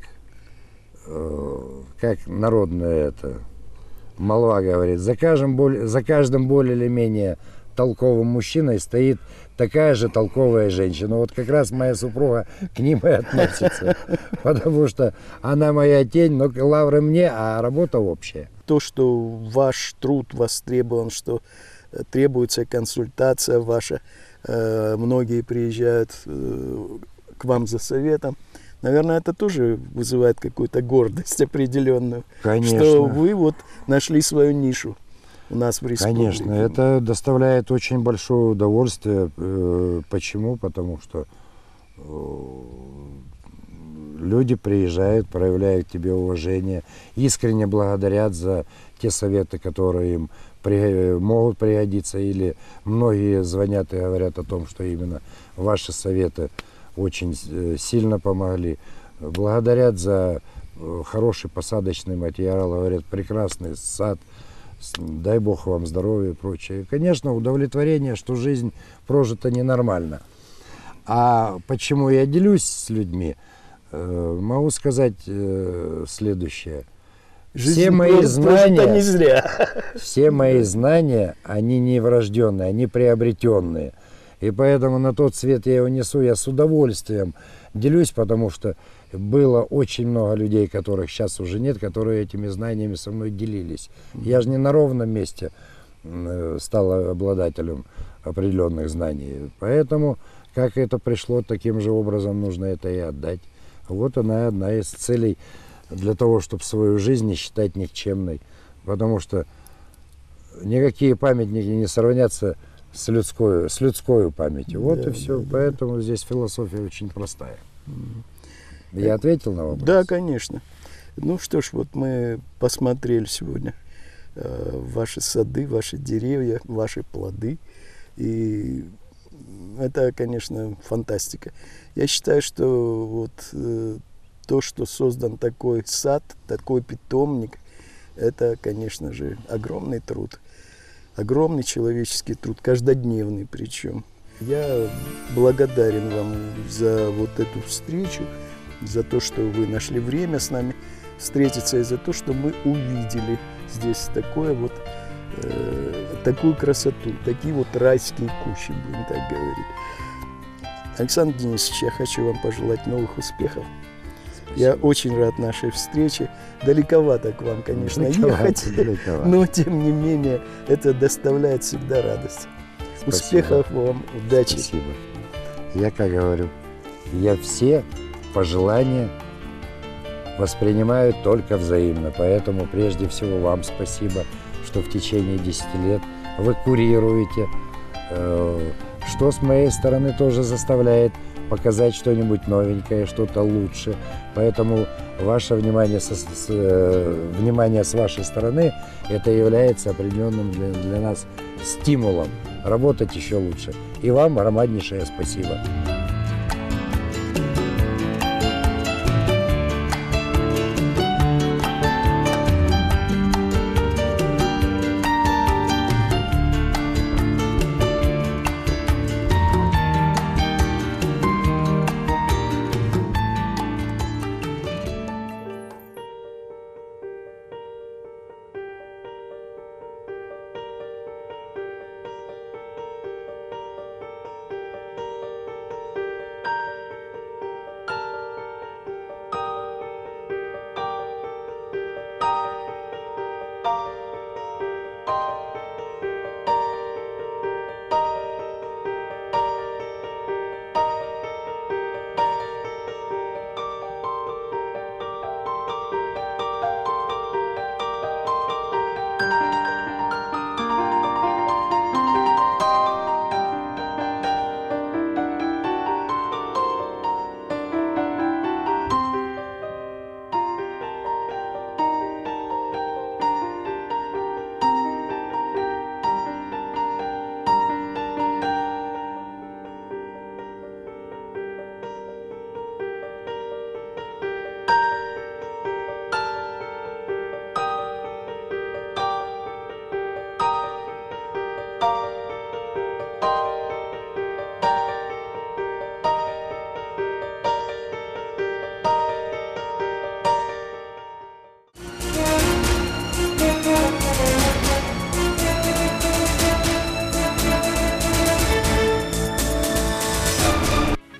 Как народное это молва говорит, за каждым, за каждым более или менее толковым мужчиной стоит такая же толковая женщина. Вот как раз моя супруга к ним и относится. Потому что она моя тень, но лавры мне, а работа общая. То, что ваш труд востребован, что требуется консультация ваша, э, многие приезжают э, к вам за советом. Наверное, это тоже вызывает какую-то гордость определенную, Конечно. что вы вот нашли свою нишу у нас в республике. Конечно, это доставляет очень большое удовольствие. Э, Почему? Потому что э, люди приезжают, проявляют тебе уважение, искренне благодарят за те советы, которые им при- могут пригодиться, или многие звонят и говорят о том, что именно ваши советы очень э, сильно помогли. Благодарят за э, хороший посадочный материал, говорят, прекрасный сад, дай Бог вам здоровья и прочее. И, конечно, удовлетворение, что жизнь прожита ненормально. А почему я делюсь с людьми, э, могу сказать следующее. Жизнь Все мои знания, не зря. все мои знания, они не врожденные, они приобретенные. И поэтому на тот свет я его несу, я с удовольствием делюсь, потому что было очень много людей, которых сейчас уже нет, которые этими знаниями со мной делились. Я же не на ровном месте э, стал обладателем определенных знаний. Поэтому, как это пришло, таким же образом нужно это и отдать. Вот она одна из целей для того, чтобы свою жизнь не считать никчемной. Потому что никакие памятники не сравнятся людской, с людской памятью. Вот Да, и все. да, да. Поэтому здесь философия очень простая. Я ответил на вопрос? Да, конечно. Ну что ж, вот мы посмотрели сегодня э, ваши сады, ваши деревья, ваши плоды. И это, конечно, фантастика. Я считаю, что вот э, то, что создан такой сад, такой питомник, это, конечно же, огромный труд. Огромный человеческий труд, каждодневный причем. Я благодарен вам за вот эту встречу, за то, что вы нашли время с нами встретиться, и за то, что мы увидели здесь такое вот, э, такую красоту, такие вот райские кущи, будем так говорить. Александр Денисович, я хочу вам пожелать новых успехов. Я очень рад нашей встрече. Далековато к вам, конечно, Далековато, ехать, далековато. но тем не менее это доставляет всегда радость. Спасибо. Успехов вам, удачи. Спасибо. Я как говорю, я все пожелания воспринимаю только взаимно. Поэтому прежде всего вам спасибо, что в течение 10 лет вы курируете, э, что с моей стороны тоже заставляет показать что-нибудь новенькое, что-то лучше. Поэтому ваше внимание, со- с, э, внимание с вашей стороны это является определенным для, для нас стимулом работать еще лучше. И вам громаднейшее спасибо.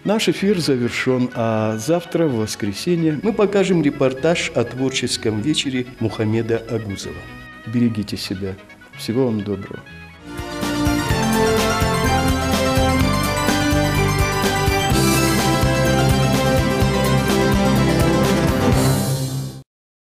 Наш эфир завершен, а завтра, в воскресенье, мы покажем репортаж о творческом вечере Мухаммеда Агузова. Берегите себя. Всего вам доброго.